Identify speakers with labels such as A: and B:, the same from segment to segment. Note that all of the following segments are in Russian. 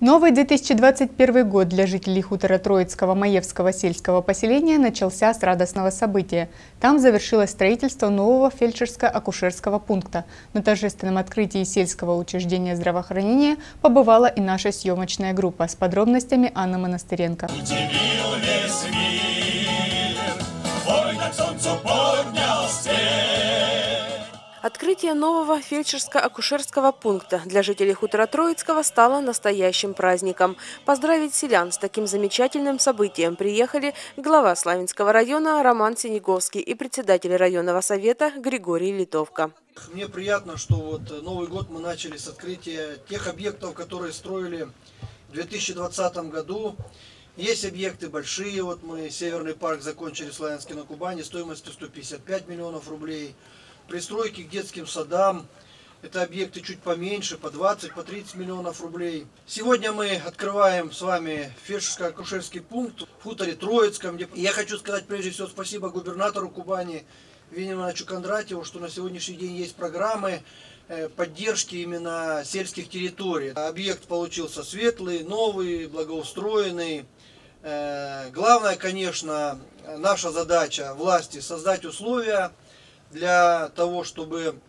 A: Новый 2021 год для жителей хутора Троицкого Маевского сельского поселения начался с радостного события. Там завершилось строительство нового фельдшерско-акушерского пункта. На торжественном открытии сельского учреждения здравоохранения побывала и наша съемочная группа с подробностями Анна Монастыренко. Удивил весь мир, ой, так солнцу поднял
B: Открытие нового фельдшерско-акушерского пункта для жителей хутора Троицкого стало настоящим праздником. Поздравить селян с таким замечательным событием приехали глава Славянского района Роман Синеговский и председатель районного совета Григорий Литовка.
C: Мне приятно, что вот Новый год мы начали с открытия тех объектов, которые строили в 2020 году. Есть объекты большие, вот мы Северный парк закончили Славянский на Кубани стоимостью 155 миллионов рублей пристройки к детским садам. Это объекты чуть поменьше, по 20, по 30 миллионов рублей. Сегодня мы открываем с вами фельдшерско-акушерский пункт в хуторе Троицком. И я хочу сказать прежде всего спасибо губернатору Кубани Вениаминовичу Кондратьеву, что на сегодняшний день есть программы э, поддержки именно сельских территорий. Объект получился светлый, новый, благоустроенный. Э, главное, конечно, наша задача власти создать условия для того, чтобы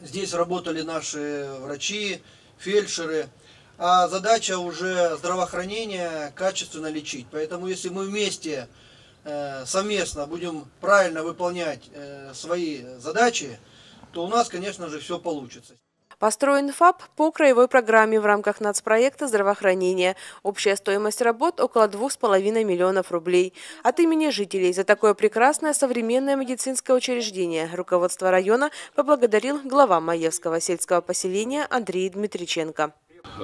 C: здесь работали наши врачи, фельдшеры. А задача уже здравоохранения качественно лечить. Поэтому если мы вместе, э, совместно будем правильно выполнять э, свои задачи, то у нас, конечно же, все получится.
B: Построен ФАП по краевой программе в рамках нацпроекта здравоохранения. Общая стоимость работ около 2,5 миллионов рублей. От имени жителей за такое прекрасное современное медицинское учреждение руководство района поблагодарил глава Маевского сельского поселения Андрей Дмитриченко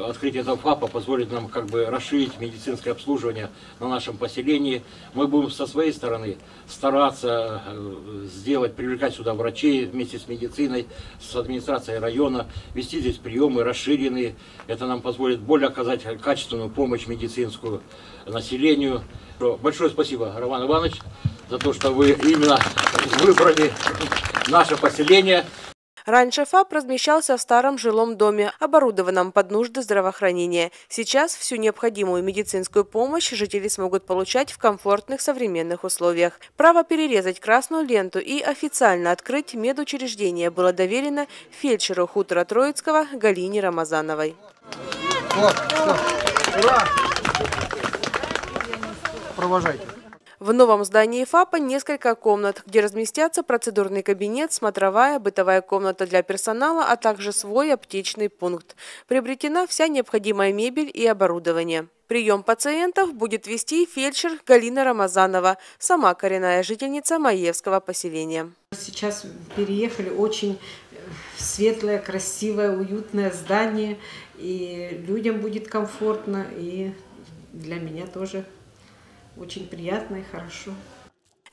D: открытие ФАПа позволит нам как бы расширить медицинское обслуживание на нашем поселении. Мы будем со своей стороны стараться э, сделать, привлекать сюда врачей вместе с медициной, с администрацией района, вести здесь приемы расширенные. Это нам позволит более оказать качественную помощь медицинскую населению. Большое спасибо, Роман Иванович, за то, что вы именно выбрали наше поселение.
B: Раньше ФАП размещался в старом жилом доме, оборудованном под нужды здравоохранения. Сейчас всю необходимую медицинскую помощь жители смогут получать в комфортных современных условиях. Право перерезать красную ленту и официально открыть медучреждение было доверено фельдшеру хутора Троицкого Галине Рамазановой. Вот. Ура! Провожайте. В новом здании ФАПа несколько комнат, где разместятся процедурный кабинет, смотровая, бытовая комната для персонала, а также свой аптечный пункт. Приобретена вся необходимая мебель и оборудование. Прием пациентов будет вести фельдшер Галина Рамазанова, сама коренная жительница Маевского поселения.
E: Сейчас переехали очень э, светлое, красивое, уютное здание, и людям будет комфортно, и для меня тоже очень приятно и хорошо.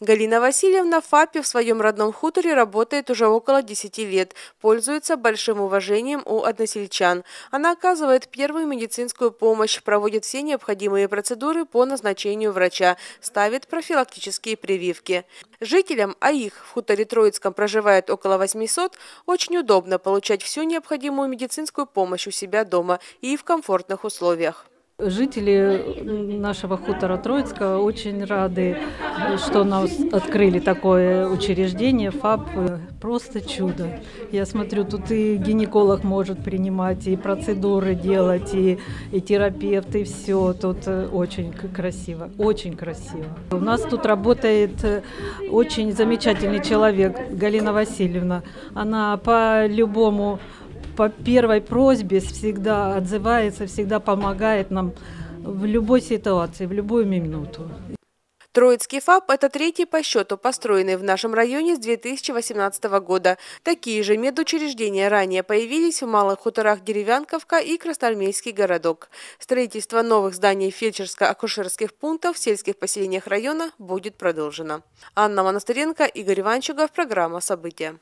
B: Галина Васильевна в ФАПе в своем родном хуторе работает уже около 10 лет, пользуется большим уважением у односельчан. Она оказывает первую медицинскую помощь, проводит все необходимые процедуры по назначению врача, ставит профилактические прививки. Жителям, а их в хуторе Троицком проживает около 800, очень удобно получать всю необходимую медицинскую помощь у себя дома и в комфортных условиях.
F: Жители нашего хутора Троицкого очень рады, что нас открыли такое учреждение, ФАП. Просто чудо. Я смотрю, тут и гинеколог может принимать, и процедуры делать, и, и терапевт, и все. Тут очень красиво, очень красиво. У нас тут работает очень замечательный человек, Галина Васильевна. Она по любому по первой просьбе всегда отзывается, всегда помогает нам в любой ситуации, в любую минуту.
B: Троицкий ФАП – это третий по счету, построенный в нашем районе с 2018 года. Такие же медучреждения ранее появились в малых хуторах Деревянковка и Красноармейский городок. Строительство новых зданий фельдшерско-акушерских пунктов в сельских поселениях района будет продолжено. Анна Монастыренко, Игорь Иванчугов, программа «События».